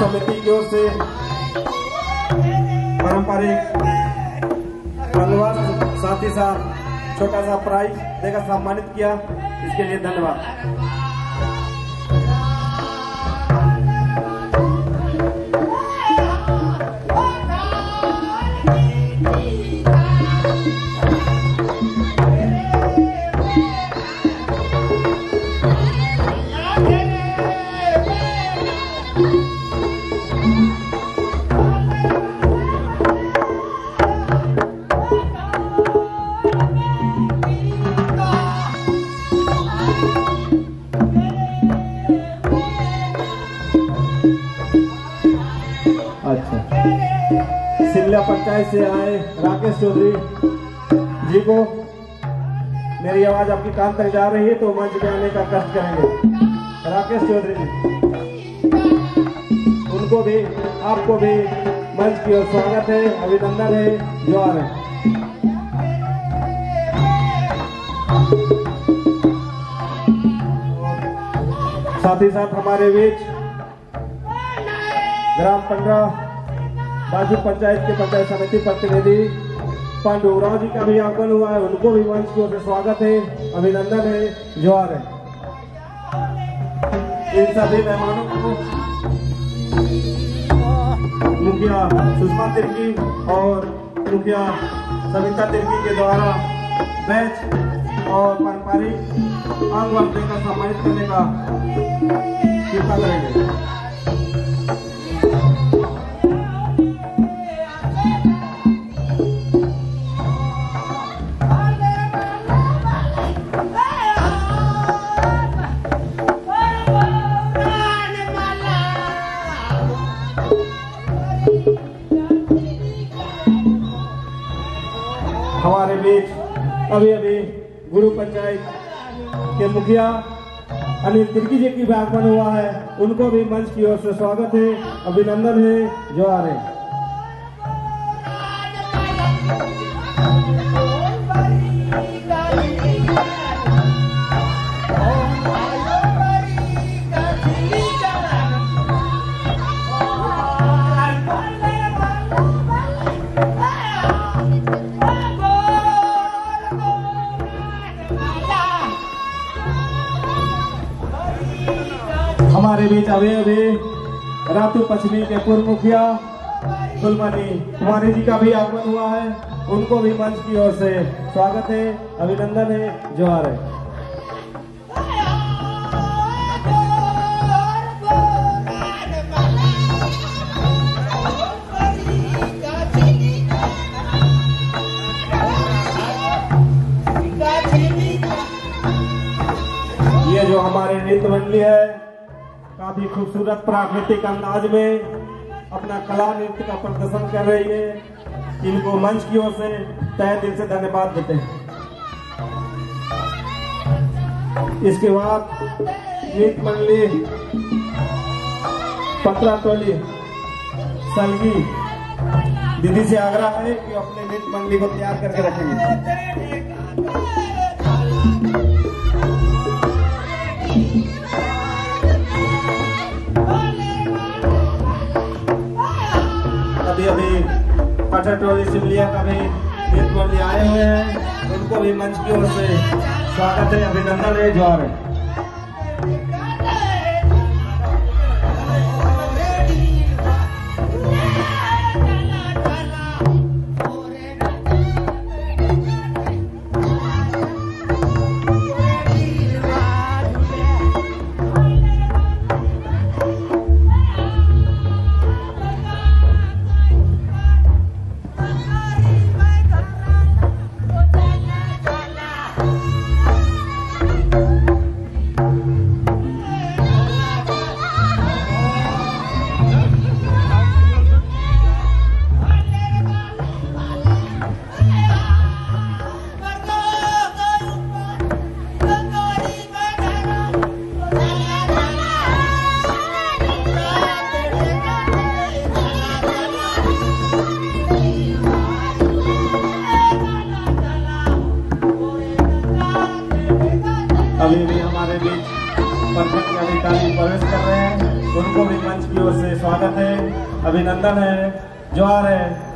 समिति की ओर से पारंपरिक धन्यवाद। साथ ही साथ छोटा सा प्राइज देकर सम्मानित किया। इसके लिए धन्यवाद। सिमला पंचायत से आए राकेश चौधरी जी को। मेरी आवाज़ आपकी कान तक जा रही है तो मंच पे आने का कष्ट करेंगे। राकेश चौधरी जी, उनको भी, आपको भी मंच की ओर स्वागत है, अभिनंदन है जो आ रहे साथ ही साथ हमारे बीच ग्राम पंद्रह बाजू पंचायत के पंचायत समिति प्रतिनिधि पांडु उराव जी का भी आगमन हुआ है, उनको भी मंच की ओर से स्वागत है, अभिनंदन है, जोहार है। इन सभी मेहमानों को मुखिया सुषमा तिर्की और मुखिया सविता तिर्की के द्वारा बैच और पारंपरिक अंग देकर सम्मानित करने का कृपा करेंगे। हमारे बीच अभी अभी गुरु पंचायत के मुखिया अनिल तिर्की जी की आगमन हुआ है। उनको भी मंच की ओर से स्वागत है, अभिनंदन है जो आ रहे हमारे बीच अभी अभी रातू पश्चिमी के पूर्व मुखिया सुलमनी कुमारी जी का भी आगमन हुआ है। उनको भी मंच की ओर से स्वागत है, अभिनंदन है, जोहार है। ये जो हमारे नृत्य मंडली है काफ़ी खूबसूरत प्राकृतिक अंदाज में अपना कला नृत्य का प्रदर्शन कर रही है। इनको मंच की ओर से तय दिल से धन्यवाद देते हैं। इसके बाद नृत्य मंडली, पत्रा टोली, सलगी दीदी से आग्रह है कि अपने नृत्य मंडली को तैयार करके रखेंगे। पटर टोली सिमलिया का भी बिल्कुल भी आए हुए हैं। उनको भी मंच की ओर से स्वागत है। अभिनंदन है। ज़ोर है अधिकारी प्रवेश कर रहे हैं उनको भी मंच की ओर से स्वागत है। अभिनंदन है। ज्वार है